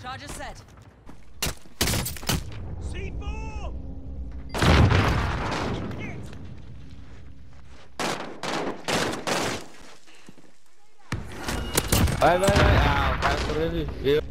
Charges set. C4! Vai, vai, vai. Ah, o cara sobreviveu.